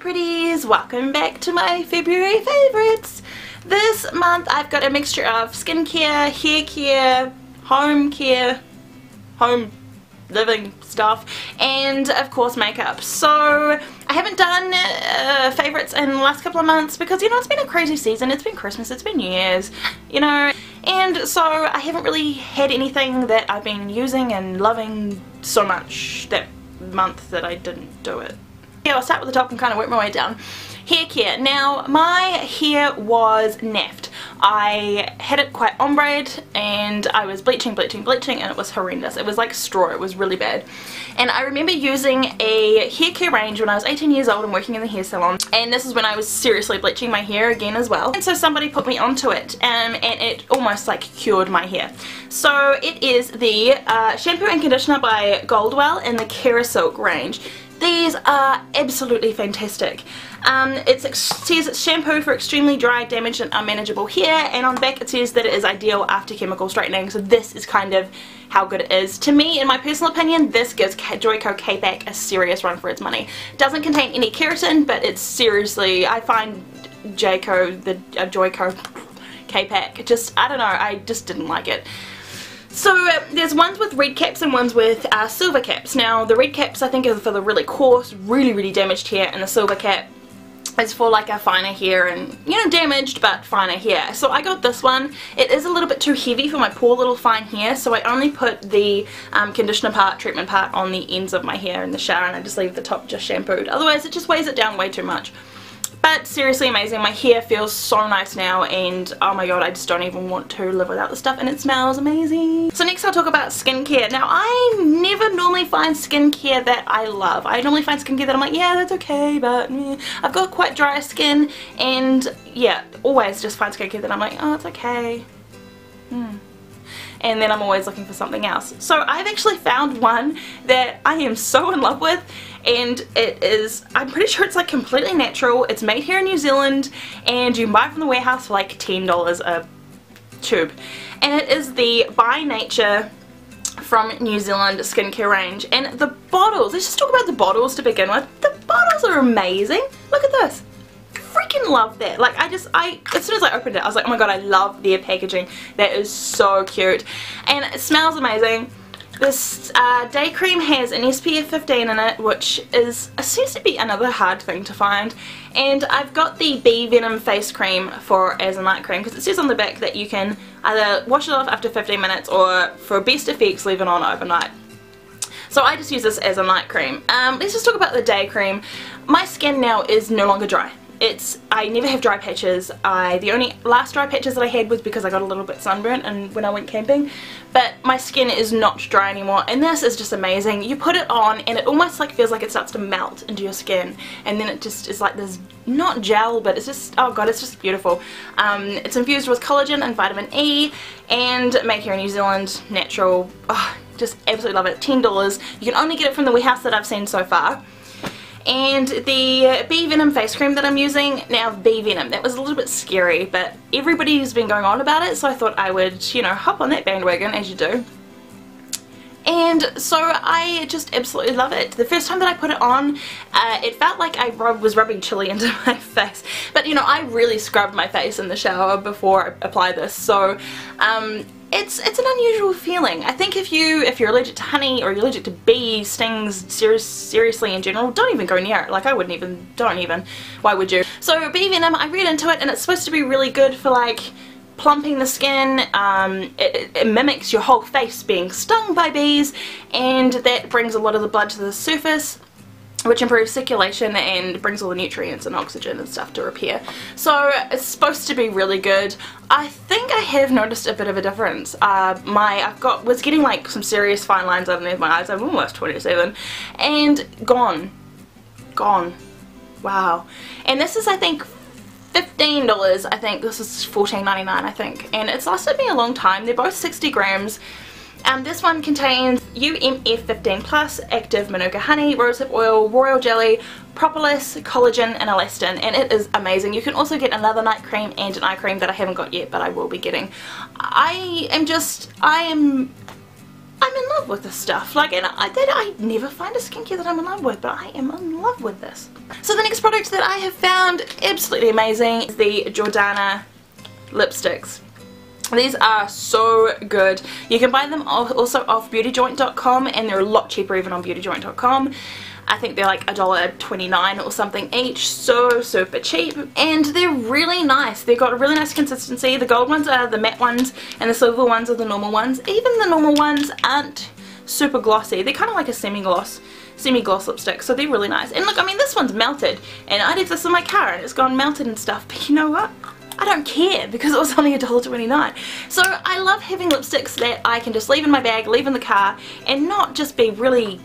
pretties, welcome back to my February favourites. This month I've got a mixture of skincare, hair care, home care, home living stuff and of course makeup. So I haven't done uh, favourites in the last couple of months because you know it's been a crazy season. It's been Christmas. It's been New Year's you know? And so I haven't really had anything that I've been using and loving so much that month that I didn't do it yeah I'll start with the top and kind of work my way down hair care now my hair was naffed I had it quite ombre and I was bleaching, bleaching, bleaching and it was horrendous. It was like straw, it was really bad. And I remember using a hair care range when I was 18 years old and working in the hair salon and this is when I was seriously bleaching my hair again as well. And so somebody put me onto it um, and it almost like cured my hair. So it is the uh, shampoo and conditioner by Goldwell in the Kerasilk range. These are absolutely fantastic. Um, it says it's shampoo for extremely dry, damaged and unmanageable hair and on the back it says that it is ideal after chemical straightening so this is kind of how good it is. To me, in my personal opinion, this gives Joico K-Pak a serious run for its money. It doesn't contain any keratin but it's seriously, I find Joico, the uh, Joico K-Pak, just, I don't know, I just didn't like it. So uh, there's ones with red caps and ones with uh, silver caps. Now the red caps I think are for the really coarse, really really damaged hair and the silver cap is for like a finer hair and you know damaged but finer hair. So I got this one. It is a little bit too heavy for my poor little fine hair so I only put the um, conditioner part treatment part on the ends of my hair in the shower and I just leave the top just shampooed. Otherwise it just weighs it down way too much but seriously amazing. My hair feels so nice now and oh my god I just don't even want to live without the stuff and it smells amazing. So next I'll talk about skincare. Now I never normally find skincare that I love. I normally find skincare that I'm like yeah that's okay but meh. I've got quite dry skin and yeah always just find skincare that I'm like oh it's okay. Hmm and then I'm always looking for something else. So I've actually found one that I am so in love with and it is, I'm pretty sure it's like completely natural. It's made here in New Zealand and you buy from the warehouse for like $10 a tube. And it is the By Nature from New Zealand skincare range. And the bottles, let's just talk about the bottles to begin with. The bottles are amazing. Look at this freaking love that. Like I just, I as soon as I opened it, I was like, oh my god, I love their packaging. That is so cute. And it smells amazing. This uh, day cream has an SPF 15 in it, which is seems to be another hard thing to find. And I've got the Bee Venom face cream for as a night cream because it says on the back that you can either wash it off after 15 minutes or for best effects leave it on overnight. So I just use this as a night cream. Um, let's just talk about the day cream. My skin now is no longer dry it's I never have dry patches. I the only last dry patches that I had was because I got a little bit sunburnt and when I went camping. But my skin is not dry anymore and this is just amazing. You put it on and it almost like feels like it starts to melt into your skin. And then it just is like this not gel but it's just oh god it's just beautiful. Um, it's infused with collagen and vitamin E and made here in New Zealand natural. Oh, just absolutely love it. $10 you can only get it from the warehouse that I've seen so far and the Bee Venom face cream that I'm using, now Bee Venom, that was a little bit scary, but everybody's been going on about it, so I thought I would, you know, hop on that bandwagon, as you do. And so I just absolutely love it. The first time that I put it on, uh, it felt like I rub was rubbing chili into my face. But you know, I really scrubbed my face in the shower before I apply this. So um, it's it's an unusual feeling. I think if you if you're allergic to honey or you're allergic to bee stings serious, seriously in general, don't even go near it. Like I wouldn't even don't even. Why would you? So bee venom, I read into it and it's supposed to be really good for like plumping the skin, um, it, it, mimics your whole face being stung by bees and that brings a lot of the blood to the surface which improves circulation and brings all the nutrients and oxygen and stuff to repair. So it's supposed to be really good. I think I have noticed a bit of a difference. Uh, my I've got was getting like some serious fine lines underneath my eyes. I'm almost 27 and gone, gone. Wow. And this is I think $15 I think this is $14.99 I think and it's lasted me a long time. They're both 60 grams um, this one contains UMF 15 plus, active manuka honey, rosehip oil, royal jelly, propolis, collagen and elastin and it is amazing. You can also get another night cream and an eye cream that I haven't got yet but I will be getting. I am just, I am I'm in love with this stuff. Like, and I, that I never find a skincare that I'm in love with, but I am in love with this. So the next product that I have found absolutely amazing is the Jordana lipsticks. These are so good. You can buy them also off beautyjoint.com and they're a lot cheaper even on beautyjoint.com. I think they're like $1.29 or something each, so super cheap. And they're really nice. They've got a really nice consistency. The gold ones are the matte ones and the silver ones are the normal ones. Even the normal ones aren't super glossy. They're kind of like a semi-gloss semi-gloss lipstick so they're really nice and look I mean this one's melted and I left this in my car and it's gone melted and stuff but you know what I don't care because it was only $1.29. So I love having lipsticks that I can just leave in my bag, leave in the car, and not just be really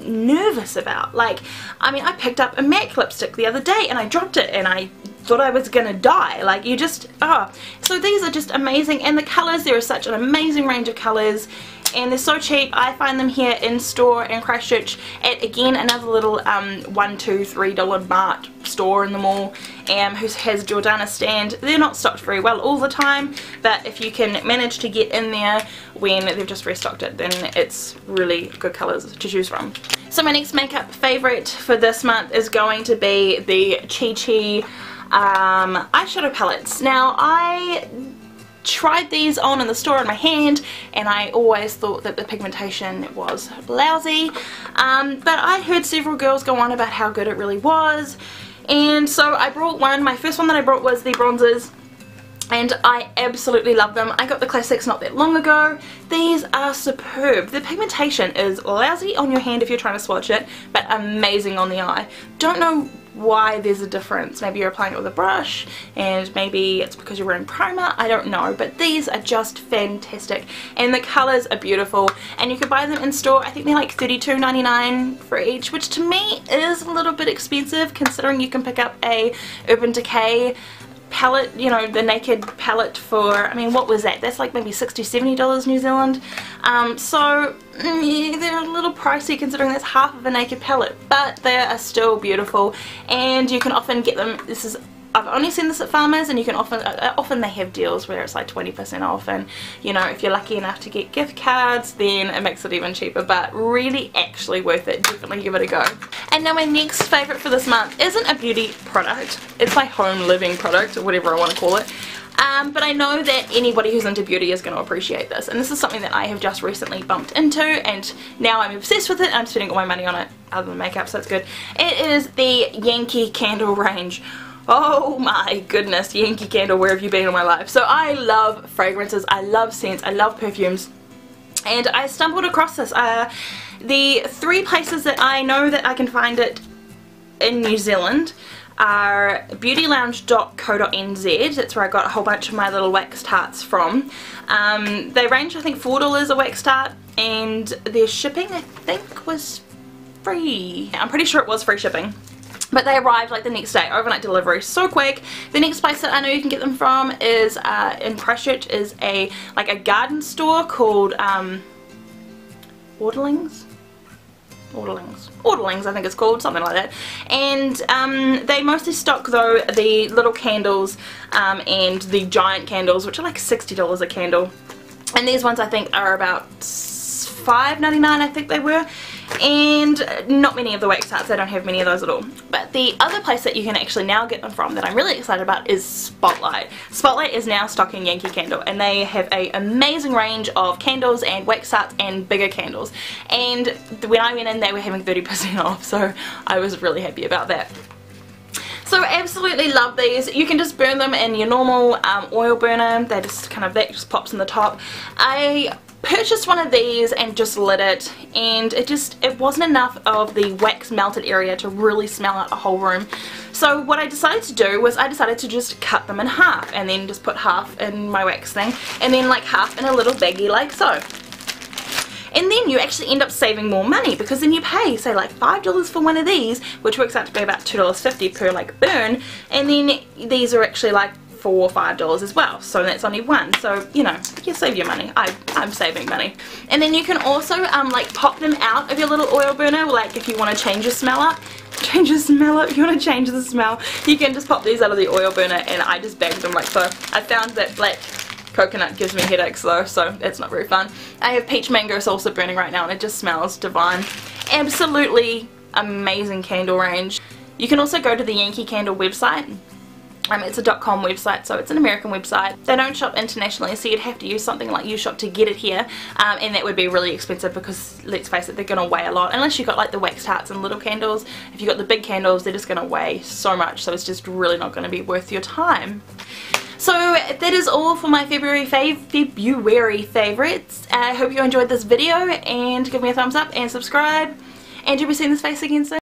nervous about. Like, I mean, I picked up a MAC lipstick the other day and I dropped it and I thought I was gonna die. Like, you just, oh. So these are just amazing and the colours, there is such an amazing range of colours and they're so cheap. I find them here in store in Christchurch at again another little um, one, two, three dollar mart store in the mall um, who has Jordana stand. They're not stocked very well all the time but if you can manage to get in there when they've just restocked it then it's really good colours to choose from. So my next makeup favourite for this month is going to be the Chi Chi um, eyeshadow palettes. Now I tried these on in the store in my hand and I always thought that the pigmentation was lousy um, but I heard several girls go on about how good it really was and so I brought one, my first one that I brought was the bronzers and I absolutely love them. I got the classics not that long ago. These are superb. The pigmentation is lousy on your hand if you're trying to swatch it, but amazing on the eye. Don't know why there's a difference. Maybe you're applying it with a brush and maybe it's because you're wearing primer. I don't know. But these are just fantastic. And the colours are beautiful. And you can buy them in store. I think they're like $32.99 for each, which to me is a little bit expensive considering you can pick up a Urban Decay palette, you know, the naked palette for, I mean, what was that? That's like maybe $60, $70 New Zealand. Um, so, mm, yeah, they're a little pricey considering that's half of a naked palette, but they are still beautiful and you can often get them, this is I've only seen this at farmers and you can often uh, often they have deals where it's like 20% off and you know if you're lucky enough to get gift cards then it makes it even cheaper but really actually worth it. Definitely give it a go. And now my next favorite for this month isn't a beauty product. It's my home living product or whatever I want to call it. Um, but I know that anybody who's into beauty is going to appreciate this and this is something that I have just recently bumped into and now I'm obsessed with it I'm spending all my money on it other than makeup so that's good. It is the Yankee candle range Oh my goodness, Yankee Candle, where have you been in my life? So I love fragrances, I love scents, I love perfumes. And I stumbled across this. Uh, the three places that I know that I can find it in New Zealand are beautylounge.co.nz that's where I got a whole bunch of my little wax tarts from um, they range I think $4 a wax tart and their shipping I think was free I'm pretty sure it was free shipping but they arrived like the next day, overnight delivery, so quick. The next place that I know you can get them from is uh, in Christchurch is a like a garden store called um, Orderlings? Orderlings. Orderlings I think it's called, something like that. And um, they mostly stock though the little candles um, and the giant candles which are like $60 a candle. And these ones I think are about $5.99 I think they were and not many of the wax tarts, I don't have many of those at all. But the other place that you can actually now get them from that I'm really excited about is Spotlight. Spotlight is now stocking Yankee Candle and they have an amazing range of candles and wax tarts and bigger candles and when I went in they were having 30% off so I was really happy about that. So absolutely love these. You can just burn them in your normal um, oil burner. They just kind of, that just pops in the top. I purchased one of these and just lit it and it just it wasn't enough of the wax melted area to really smell out a whole room. So what I decided to do was I decided to just cut them in half and then just put half in my wax thing and then like half in a little baggie like so. And then you actually end up saving more money because then you pay say like $5 for one of these which works out to be about $2.50 per like burn and then these are actually like four or five dollars as well so that's only one so you know you save your money I, I'm saving money and then you can also um, like pop them out of your little oil burner like if you want to change your smell up change the smell up if you want to change the smell you can just pop these out of the oil burner and I just bagged them like so I found that black Coconut gives me headaches though, so it's not very fun. I have peach mango salsa burning right now and it just smells divine. Absolutely amazing candle range. You can also go to the Yankee Candle website. Um, it's a dot .com website, so it's an American website. They don't shop internationally, so you'd have to use something like YouShop to get it here, um, and that would be really expensive because, let's face it, they're going to weigh a lot. Unless you've got like the wax tarts and little candles. If you've got the big candles, they're just going to weigh so much, so it's just really not going to be worth your time. So that is all for my February fav February favorites. I hope you enjoyed this video and give me a thumbs up and subscribe and you'll be seeing this face again soon.